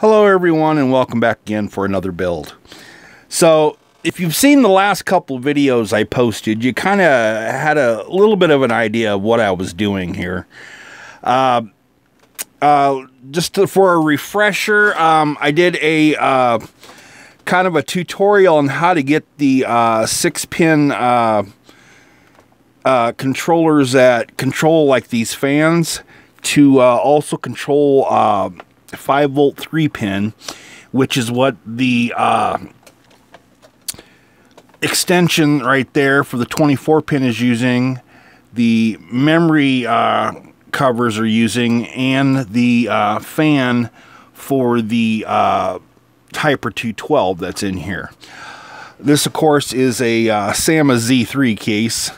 Hello everyone and welcome back again for another build. So if you've seen the last couple videos I posted, you kind of had a little bit of an idea of what I was doing here. Uh, uh, just to, for a refresher, um, I did a uh, kind of a tutorial on how to get the uh, six pin uh, uh, controllers that control like these fans to also control 5 volt 3 pin, which is what the uh, extension right there for the 24 pin is using, the memory uh, covers are using, and the uh, fan for the uh, Hyper 212 that's in here. This, of course, is a uh, Sama Z3 case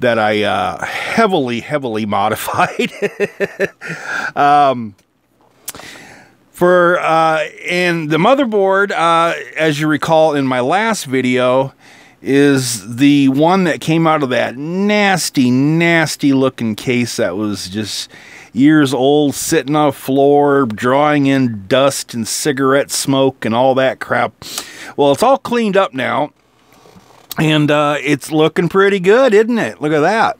that I uh, heavily, heavily modified. um, for uh, and the motherboard, uh, as you recall in my last video, is the one that came out of that nasty, nasty looking case that was just years old, sitting on a floor, drawing in dust and cigarette smoke and all that crap. Well, it's all cleaned up now, and uh, it's looking pretty good, isn't it? Look at that.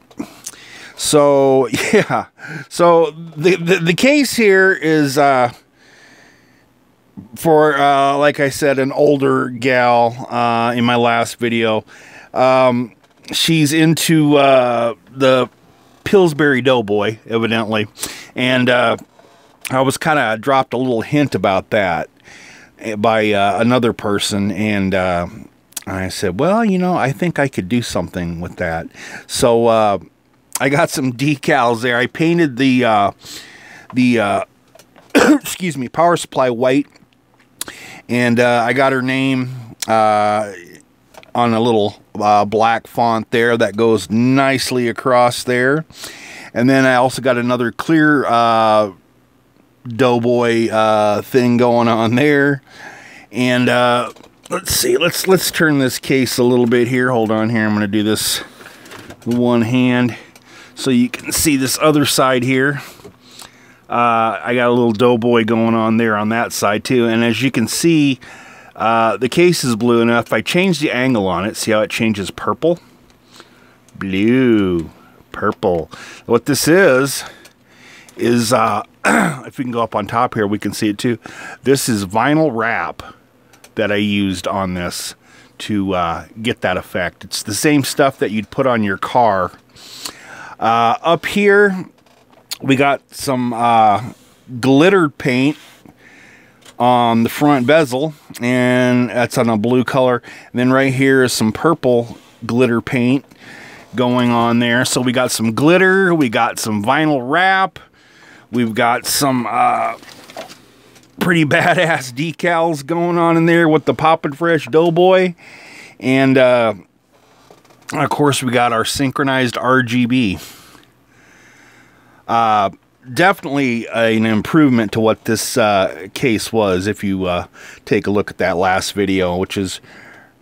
So yeah, so the the, the case here is. Uh, for, uh, like I said, an older gal uh, in my last video. Um, she's into uh, the Pillsbury Doughboy, evidently. And uh, I was kind of dropped a little hint about that by uh, another person. And uh, I said, well, you know, I think I could do something with that. So I got some decals there. I painted the, the excuse me, power supply white and uh, I got her name uh, on a little uh, black font there that goes nicely across there. And then I also got another clear uh, Doughboy uh, thing going on there. And uh, let's see, let's let's turn this case a little bit here. Hold on here. I'm going to do this one hand so you can see this other side here. Uh, I got a little doughboy going on there on that side too. And as you can see, uh, the case is blue enough. If I change the angle on it, see how it changes purple? Blue, purple. What this is, is, uh, if we can go up on top here, we can see it too. This is vinyl wrap that I used on this to uh, get that effect. It's the same stuff that you'd put on your car. Uh, up here, we got some uh, glittered paint on the front bezel and that's on a blue color. And then right here is some purple glitter paint going on there. So we got some glitter we got some vinyl wrap we've got some uh, pretty badass decals going on in there with the poppin' fresh doughboy. And uh, of course we got our synchronized RGB uh, definitely an improvement to what this uh, case was if you uh, take a look at that last video, which is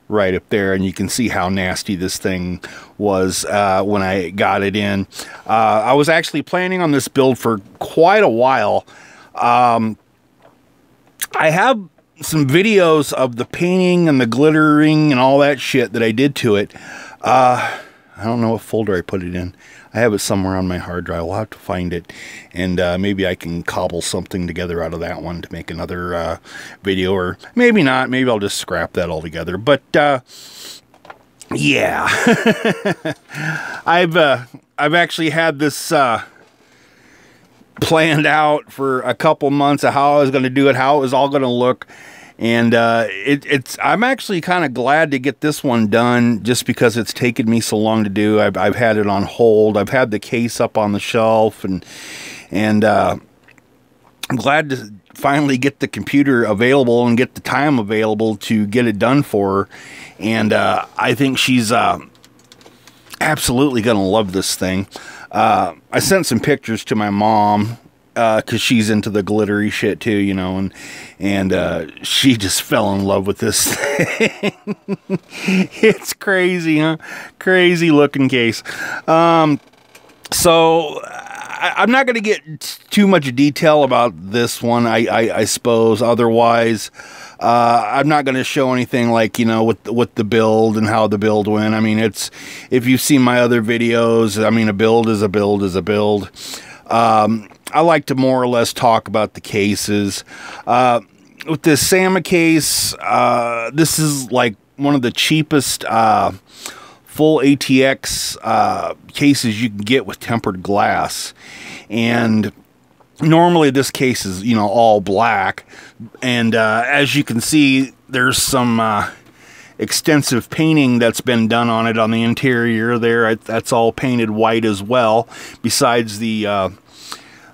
right up there and you can see how nasty this thing was uh, when I got it in. Uh, I was actually planning on this build for quite a while. Um, I have some videos of the painting and the glittering and all that shit that I did to it. Uh, I don't know what folder I put it in. I have it somewhere on my hard drive. I'll have to find it, and uh, maybe I can cobble something together out of that one to make another uh, video, or maybe not. Maybe I'll just scrap that altogether. But uh, yeah, I've uh, I've actually had this uh, planned out for a couple months of how I was going to do it, how it was all going to look and uh, it, it's I'm actually kind of glad to get this one done just because it's taken me so long to do. I've, I've had it on hold. I've had the case up on the shelf, and and uh, I'm glad to finally get the computer available and get the time available to get it done for her. And uh, I think she's uh, absolutely going to love this thing. Uh, I sent some pictures to my mom because uh, she's into the glittery shit too, you know, and and uh, she just fell in love with this thing. it's crazy, huh? Crazy looking case. Um, so I, am not going to get too much detail about this one. I, I, I suppose. Otherwise, uh, I'm not going to show anything like you know with with the build and how the build went. I mean, it's if you've seen my other videos. I mean, a build is a build is a build. Um, I like to more or less talk about the cases. Uh, with this Sama case, uh, this is like one of the cheapest uh, full ATX uh, cases you can get with tempered glass. And normally this case is, you know, all black. And uh, as you can see, there's some uh, extensive painting that's been done on it on the interior there. That's all painted white as well, besides the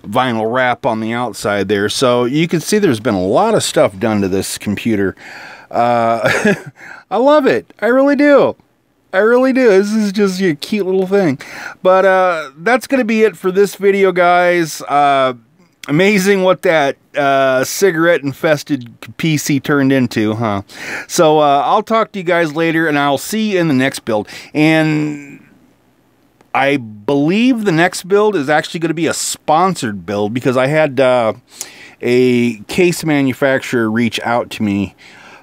vinyl wrap on the outside there. So you can see there's been a lot of stuff done to this computer. Uh, I love it. I really do. I really do. This is just a cute little thing. But uh, that's going to be it for this video, guys. Uh, amazing what that uh, cigarette infested PC turned into, huh? So uh, I'll talk to you guys later, and I'll see you in the next build. And I believe the next build is actually going to be a sponsored build because I had uh, a case manufacturer reach out to me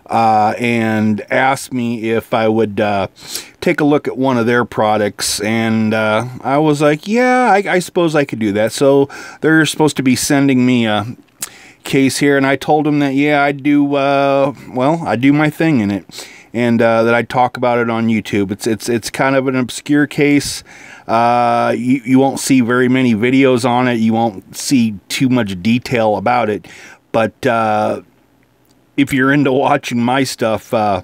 uh, and ask me if I would uh, take a look at one of their products. And uh, I was like, yeah, I, I, suppose I could do that. So they're supposed to be sending me a case here. And I told them that, yeah, I do, uh, well, I do my thing in it. And uh, that I'd talk about it on YouTube. It's it's it's kind of an obscure case. Uh, you, you won't see very many videos on it. You won't see too much detail about it. But uh, if you're into watching my stuff, uh,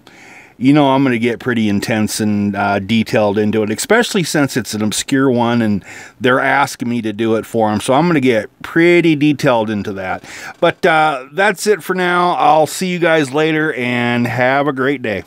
you know I'm going to get pretty intense and uh, detailed into it, especially since it's an obscure one and they're asking me to do it for them. So I'm going to get pretty detailed into that. But uh, that's it for now. I'll see you guys later and have a great day.